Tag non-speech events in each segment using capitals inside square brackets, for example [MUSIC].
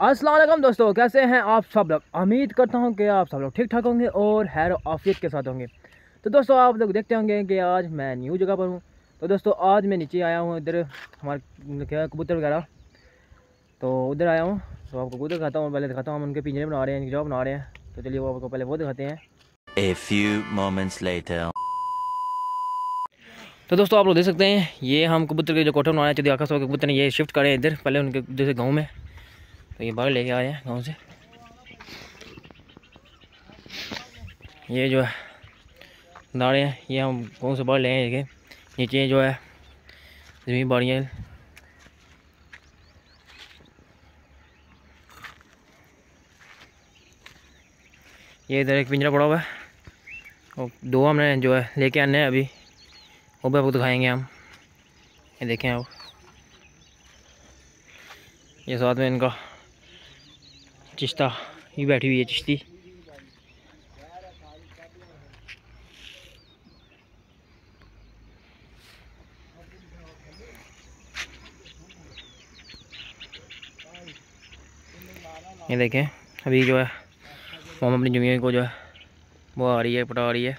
वालेकुम दोस्तों कैसे हैं आप सब लोग? उम्मीद करता हूँ कि आप सब लोग ठीक ठाक होंगे और हैर आफियत के साथ होंगे। तो दोस्तों आप लोग देखते होंगे कि आज मैं न्यू जगह पर हूँ। तो दोस्तों आज मैं नीचे आया हूँ इधर हमारे क्या कबूतर वगैरह। तो उधर आया हूँ तो आपको कबूतर दिखाता हूँ पहले दिखाता हूँ हम उनके पिंजरे बना रहे हैं जॉब बना रहे हैं। तो चलिए वो आपको पहले वो दिखाते हैं। A few moments later. तो दोस्तों आप लोग देख सकते हैं ये हम कबूतर के जो कोठा बनाया चाहिए आकाश के कबूतर ने ये शिफ्ट करें इधर पहले उनके जैसे गाँव में। तो ये बाहर लेके आए हैं गाँव से। ये जो है, दाड़े हैं, ये हम गाँव से बाढ़ ले आए हैं नीचे जो है, ज़मीन बाड़ियाँ ये इधर एक पिंजरा पड़ा हुआ है। और दो हमने जो है, लेके आने हैं अभी। वो भी आपको दिखाएँगे हम। ये देखें आप। ये साथ में इनका चिश्ता ही बैठी हुई है चिश्ती। ये देखें, अभी जो है, हम अपनी ज़मीन को जो है, वो आ रही है, पटा रही है।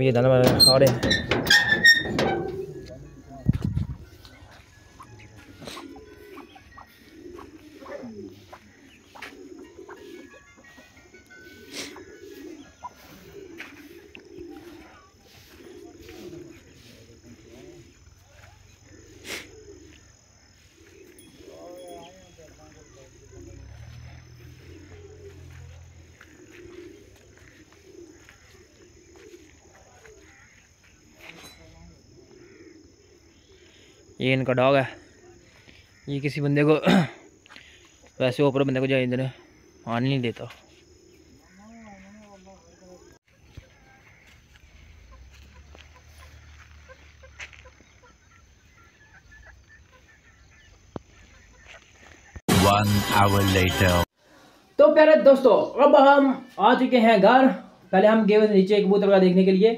देखें अभी ये दाना वाना खा रहे हैं ये इनका डॉग है। ये किसी बंदे को [COUGHS] वैसे ऊपर बंदे को जाए इधर आने नहीं देता। One hour later. तो प्यारे दोस्तों अब हम आ चुके हैं घर। पहले हम गए नीचे कबूतर वगैरह देखने के लिए।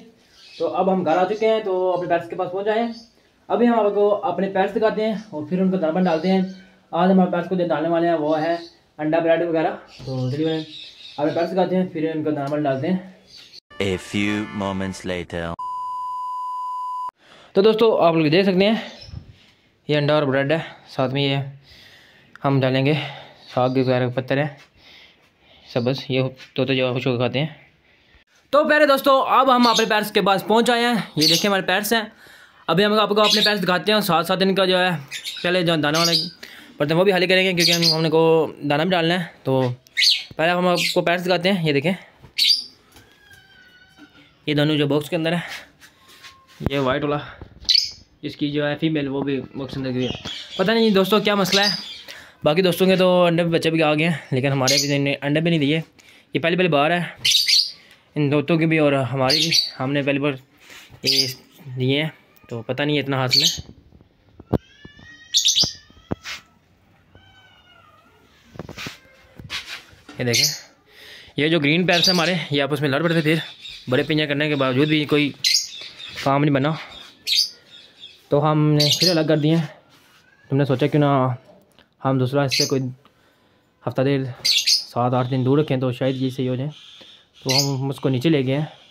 तो अब हम घर आ चुके हैं तो अपने पैट्स के पास पहुँच जाए। हैं अभी हम आपको अपने पैट्स दिखाते हैं और फिर उनको दाना डालते हैं। आज हमारे पैट्स को जो डालने वाले हैं वो है अंडा ब्रेड वगैरह। तो चलिए अपने पैट्स दिखाते हैं फिर उनको दाना डालते हैं। A few moments later. तो दोस्तों आप लोग देख सकते हैं ये अंडा और ब्रेड है साथ में ये हम डालेंगे साग वगैरह के पत्थर है। सब बस ये तोते जो खुश होकर खाते हैं। तो प्यारे दोस्तों अब हम अपने पैर्स के पास पहुँच आए हैं। ये देखिए हमारे पैर्स हैं। अभी हम आपको अपने पैर्स दिखाते हैं साथ साथ इनका जो है, पहले जो दाना वाला बर्तन वो भी हाली करेंगे क्योंकि हम, हमने को दाना भी डालना है तो पहले हम आपको पैर्स दिखाते हैं, ये देखें। ये दोनों जो बॉक्स के अंदर है, ये वाइट वाला, इसकी जो है फीमेल वो भी बॉक्स अंदर गई है। पता नहीं दोस्तों क्या मसला है, बाकी दोस्तों के तो अंडे बच्चे भी आ गए हैं, लेकिन हमारे भी इन्हें अंडे भी नहीं दिए। ये पहली पहली बार है, इन दोस्तों की भी और हमारी भी, हमने पहली बार ये दिए हैं। तो पता नहीं इतना हाथ में। ये देखें। ये जो ग्रीन पैर्स हैं हमारे, ये आपस में लड़ पड़ते थे। बड़े पिंजरे करने के बावजूद भी कोई काम नहीं बना। तो हमने फिर अलग कर दिए। तुमने सोचा क्यों ना हम दूसरा इससे कोई हफ़्ता देर सात, आठ दिन दूर रखें तो शायद ये सही हो जाए। तो हम उसको नीचे ले गए हैं।